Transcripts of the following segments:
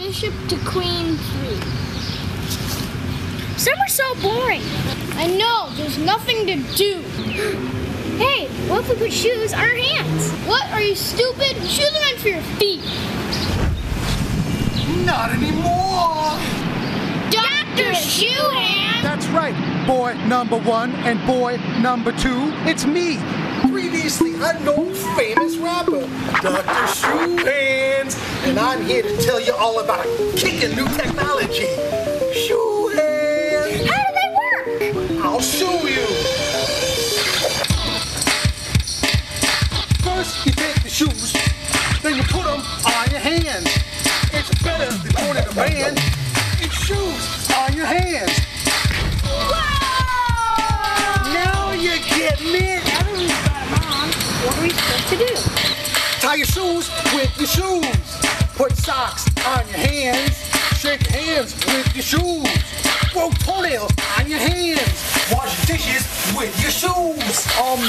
Bishop to queen three. Some are so boring. I know, there's nothing to do. Hey, what if we put shoes on our hands? What, are you stupid? Shoes are meant for your feet. Not anymore! Dr. Shoehand! That's right, boy number one and boy number two. It's me. Previously unknown famous rapper, Dr. Shoehands. And I'm here to tell you all about kicking new technology. Shoehands! How do they work? I'll show you. First, you take the shoes, then you put them on your hands. It's better than owning a band. It's shoes on your hands. Now you get me. Shoes with your shoes. Put socks on your hands. Shake hands with your shoes. Grow toenails on your hands. Wash dishes with your shoes. Um,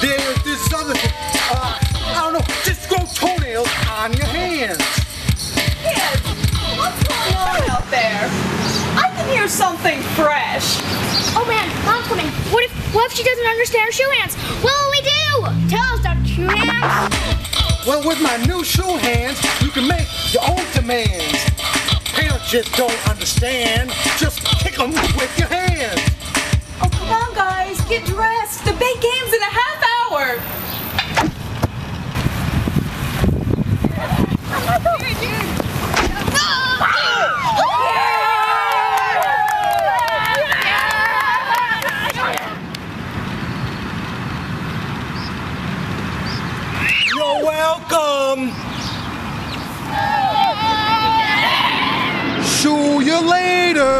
there's this other thing. Uh, I don't know. Just grow toenails on your hands. Kids, what's going on out there? I can hear something fresh. Oh man, mom's coming. What if what if she doesn't understand her shoe hands? What will we do? Tell us, Dr. Shoehands. Well, with my new shoe hands, you can make your own demands. Parents just don't understand. Just kick them with your hands. Oh, come on, guys, get dressed. The big game's in a half hour. You're welcome. Shoe your legs.